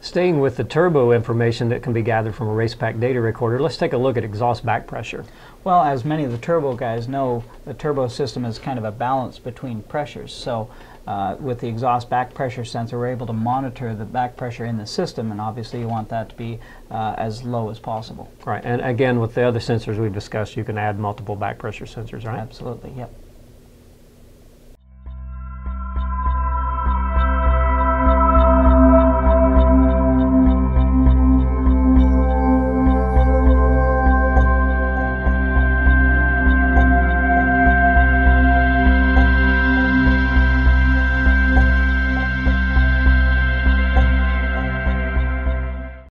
Staying with the turbo information that can be gathered from a Racepak data recorder, let's take a look at exhaust back pressure. Well, as many of the turbo guys know, the turbo system is kind of a balance between pressures. So uh, with the exhaust back pressure sensor, we're able to monitor the back pressure in the system, and obviously you want that to be uh, as low as possible. Right, and again, with the other sensors we've discussed, you can add multiple back pressure sensors, right? Absolutely, yep.